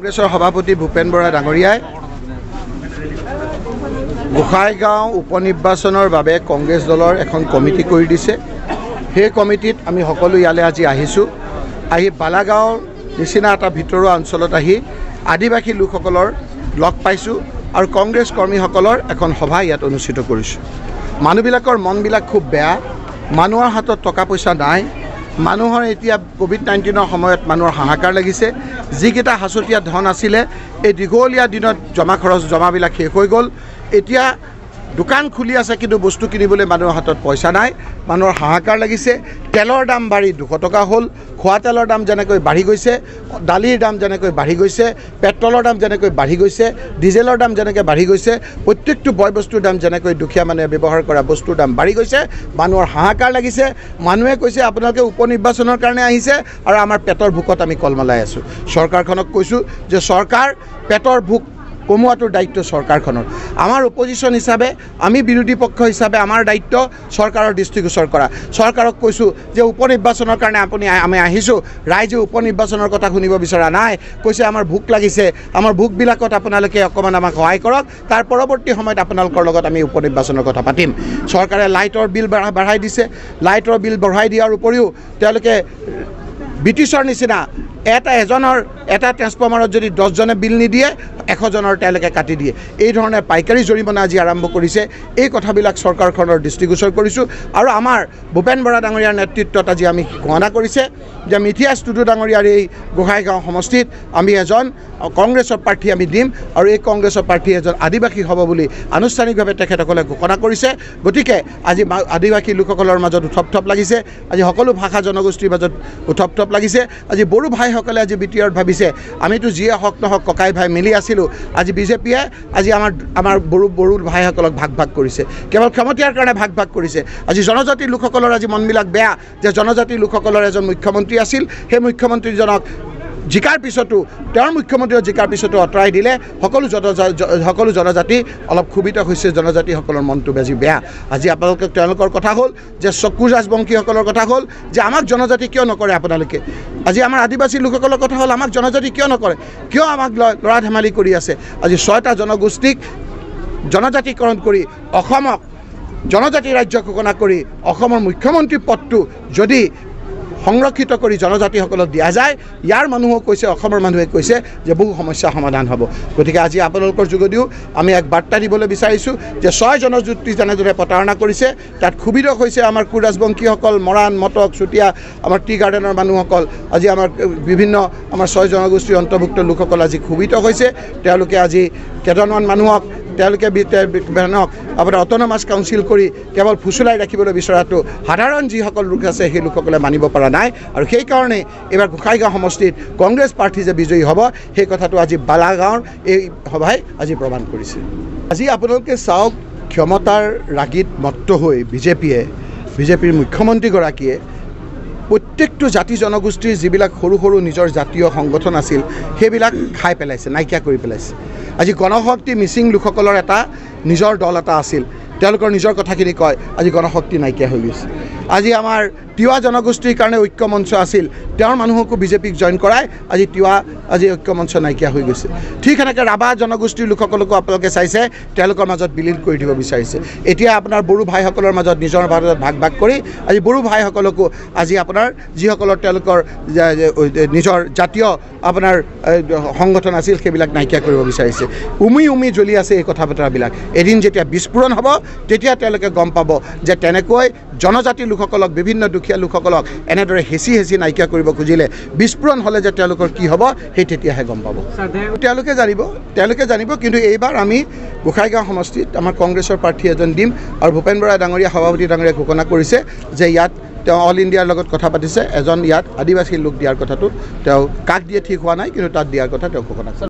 কংগ্ৰেছৰ সভাপতি ভূপেন বৰা ডাঙৰীয়াই গোসাইগাঁও উপ নিৰ্বাচনৰ বাবে কংগ্ৰেছ দলৰ এখন কমিটি কৰি দিছে। সেই কমিটিত আমি সকলো ইয়ালৈ আজি আহিছোঁ। আহি বালাগাঁৱৰ নিচিনা এটা ভিতৰুৱা অঞ্চলত আহি আদিবাসী লোকসকলৰ লগ পাইছোঁ আৰু কংগ্ৰেছ কৰ্মীসকলৰ এখন সভা ইয়াত অনুষ্ঠিত কৰিছোঁ। মানুহবিলাকৰ মনবিলাক খুব বেয়া। মানুহৰ হাতত টকা পইচা নাই। মানুহৰ এতিয়া ক'ভিড নাইণ্টিনৰ সময়ত মানুহৰ হাহাকাৰ লাগিছে। যিকেইটা সাঁচতীয়া ধন আছিলে এই দীঘলীয়া দিনত জমা খৰচ জমাবিলাক শেষ হৈ গ'ল। এতিয়া দোকান খুলি আছে কিন্তু বস্তু কিনিবলৈ মানুহৰ হাতত পইচা নাই। মানুহৰ হাহাকাৰ লাগিছে। তেলৰ দাম বাঢ়ি দুশ টকা হ'ল। খোৱা তেলৰ দাম যেনেকৈ বাঢ়ি গৈছে দালিৰ দাম যেনেকৈ বাঢ়ি গৈছে পেট্ৰলৰ দাম যেনেকৈ বাঢ়ি গৈছে ডিজেলৰ দাম যেনেকৈ বাঢ়ি গৈছে প্ৰত্যেকটো বয় বস্তুৰ দাম যেনেকৈ দুখীয়া মানুহে ব্যৱহাৰ কৰা বস্তুৰ দাম বাঢ়ি গৈছে মানুহৰ হাহাকাৰ লাগিছে। মানুহে কৈছে আপোনালোকে উপ নিৰ্বাচনৰ কাৰণে আহিছে আৰু আমাৰ পেটৰ ভোকত আমি কলমলাই আছোঁ। চৰকাৰখনক কৈছোঁ যে চৰকাৰ পেটৰ ভোক কমোৱাটোৰ দায়িত্ব চৰকাৰখনৰ। আমাৰ অপজিশ্যন হিচাপে আমি বিৰোধী পক্ষ হিচাপে আমাৰ দায়িত্ব চৰকাৰৰ দৃষ্টিগোচৰ কৰা। চৰকাৰক কৈছোঁ যে উপ নিৰ্বাচনৰ কাৰণে আপুনি আমি আহিছোঁ। ৰাইজে উপ নিৰ্বাচনৰ কথা শুনিব বিচৰা নাই। কৈছে আমাৰ ভোক লাগিছে। আমাৰ ভোকবিলাকত আপোনালোকে অকণমান আমাক সহায় কৰক। তাৰ পৰৱৰ্তী সময়ত আপোনালোকৰ লগত আমি উপ নিৰ্বাচনৰ কথা পাতিম। চৰকাৰে লাইটৰ বিল বঢ়া- বঢ়াই দিছে। লাইটৰ বিল বঢ়াই দিয়াৰ উপৰিও তেওঁলোকে ব্ৰিটিছৰ নিচিনা এটা এজনৰ এটা ট্ৰেন্সফৰ্মাৰত যদি দহজনে বিল নিদিয়ে এশজনৰ তেওঁলোকে কাটি দিয়ে। এই ধৰণে পাইকাৰী জৰিমনা আজি আৰম্ভ কৰিছে। এই কথাবিলাক চৰকাৰখনৰ দৃষ্টিগোচৰ কৰিছোঁ। আৰু আমাৰ ভূপেন বৰা ডাঙৰীয়াৰ নেতৃত্বত আজি আমি ঘোষণা কৰিছে যে মিথিয়াছ টুডু ডাঙৰীয়াৰ এই গোহাঁইগাঁও সমষ্টিত আমি এজন কংগ্ৰেছৰ প্ৰাৰ্থী আমি দিম আৰু এই কংগ্ৰেছৰ প্ৰাৰ্থী এজন আদিবাসী হ'ব বুলি আনুষ্ঠানিকভাৱে তেখেতসকলে ঘোষণা কৰিছে। গতিকে আজি আদিবাসী লোকসকলৰ মাজত উথপ থপ লাগিছে। আজি সকলো ভাষা জনগোষ্ঠীৰ মাজত উথপ থপ লাগিছে। আজি বড়ো ভাইসকলে আজি বি টি আৰত ভাবিছে। আমিতো যিয়ে হওক নহওক ককাই ভাই মিলি আছিলোঁ আজি বিজেপিয়ে আজি আমাৰ আমাৰ বড়ো বড়ো ভাইসকলক ভাগ ভাগ কৰিছে। কেৱল ক্ষমতাৰ কাৰণে ভাগ ভাগ কৰিছে। আজি জনজাতিৰ লোকসকলৰ আজি মনবিলাক বেয়া যে জনজাতিৰ লোকসকলৰ এজন মুখ্যমন্ত্ৰী আছিল। সেই মুখ্যমন্ত্ৰীজনক জিকাৰ পিছতো তেওঁৰ মুখ্যমন্ত্ৰীয়ে জিকাৰ পিছতো আঁতৰাই দিলে। সকলো জন সকলো জনজাতি অলপ ক্ষোভিত হৈছে জনজাতিসকলৰ মনটো বেছি বেয়া। আজি আপোনালোকে তেওঁলোকৰ কথা হ'ল যে চকু ৰাজবংশীসকলৰ কথা হ'ল যে আমাক জনজাতি কিয় নকৰে আপোনালোকে? আজি আমাৰ আদিবাসী লোকসকলৰ কথা হ'ল আমাক জনজাতি কিয় নকৰে? কিয় আমাক ল'ৰা ধেমালি কৰি আছে? আজি ছয়টা জনগোষ্ঠীক জনজাতিকৰণ কৰি অসমক জনজাতি ৰাজ্য ঘোষণা কৰি অসমৰ মুখ্যমন্ত্ৰী পদটো যদি সংৰক্ষিত কৰি জনজাতিসকলক দিয়া যায়। ইয়াৰ মানুহক কৈছে অসমৰ মানুহে কৈছে যে বহু সমস্যা সমাধান হ'ব। গতিকে আজি আপোনালোকৰ যোগেদিও আমি এক বাৰ্তা দিবলৈ বিচাৰিছোঁ যে ছয় জনজাতি যেনেদৰে প্ৰতাৰণা কৰিছে তাত ক্ষুভিত হৈছে আমাৰ কোৰ ৰাজবংশীসকল মৰাণ মটক চুতীয়া আমাৰ টি গাৰ্ডেনৰ মানুহসকল। আজি আমাৰ বিভিন্ন আমাৰ ছয় জনগোষ্ঠীৰ অন্তৰ্ভুক্ত লোকসকল আজি ক্ষুভিত হৈছে। তেওঁলোকে আজি কেইজনমান মানুহক তেওঁলোকে আপোনাৰ অট'নমাছ কাউন্সিল কৰি কেৱল ফুচুলাই ৰাখিবলৈ বিচৰাটো সাধাৰণ যিসকল লোক আছে সেই লোকসকলে মানিব পৰা নাই। আৰু সেইকাৰণে এইবাৰ গোসাইগাঁও সমষ্টিত কংগ্ৰেছ প্ৰাৰ্থী যে বিজয়ী হ'ব সেই কথাটো আজি বালাগাঁৱৰ এই সভাই আজি প্ৰমাণ কৰিছে। আজি আপোনালোকে চাওক ক্ষমতাৰ ৰাগীত মত্ত হৈ বিজেপিয়ে বিজেপিৰ মুখ্যমন্ত্ৰীগৰাকীয়ে প্ৰত্যেকটো জাতি জনগোষ্ঠীৰ যিবিলাক সৰু সৰু নিজৰ জাতীয় সংগঠন আছিল সেইবিলাক খাই পেলাইছে নাইকিয়া কৰি পেলাইছে। আজি গণশক্তি মিচিং লোকসকলৰ এটা নিজৰ দল এটা আছিল। তেওঁলোকৰ নিজৰ কথাখিনি কয় আজি গণশক্তি নাইকিয়া হৈ গৈছে। আজি আমাৰ তিৱা জনগোষ্ঠীৰ কাৰণে ঐক্য মঞ্চ আছিল। তেওঁৰ মানুহকো বিজেপিক জইন কৰাই আজি তিৱা আজি ঐক্য মঞ্চ নাইকিয়া হৈ গৈছে। ঠিক সেনেকৈ ৰাভা জনগোষ্ঠীৰ লোকসকলকো আপোনালোকে চাইছে তেওঁলোকৰ মাজত বিলীন কৰি দিব বিচাৰিছে। এতিয়া আপোনাৰ বড়ো ভাইসকলৰ মাজত নিজৰ মাজত ভাগ ভাগ কৰি আজি বড়ো ভাইসকলকো আজি আপোনাৰ যিসকলৰ তেওঁলোকৰ নিজৰ জাতীয় আপোনাৰ সংগঠন আছিল সেইবিলাক নাইকিয়া কৰিব বিচাৰিছে। উমি উমি জ্বলি আছে এই কথা বতৰাবিলাক এদিন যেতিয়া বিস্ফোৰণ হ'ব তেতিয়া তেওঁলোকে গম পাব যে তেনেকৈ জনজাতি লোকসকলক বিভিন্ন দুখীয়া লোকসকলক এনেদৰে হেঁচি হেঁচি নাইকিয়া কৰিব খুজিলে বিস্ফোৰণ হ'লে যে তেওঁলোকৰ কি হ'ব সেই তেতিয়াহে গম পাব। তেওঁলোকে জানিব তেওঁলোকে জানিব কিন্তু এইবাৰ আমি গোসাইগাঁও সমষ্টিত আমাৰ কংগ্ৰেছৰ প্ৰাৰ্থী এজন দিম আৰু ভূপেন বৰা ডাঙৰীয়া সভাপতি ডাঙৰীয়াই ঘোষণা কৰিছে যে ইয়াত তেওঁ অল ইণ্ডিয়াৰ লগত কথা পাতিছে এজন ইয়াত আদিবাসী লোক দিয়াৰ কথাটো তেওঁ কাক দিয়ে ঠিক হোৱা নাই কিন্তু তাত দিয়াৰ কথা তেওঁ ঘোষণা কৰিছে।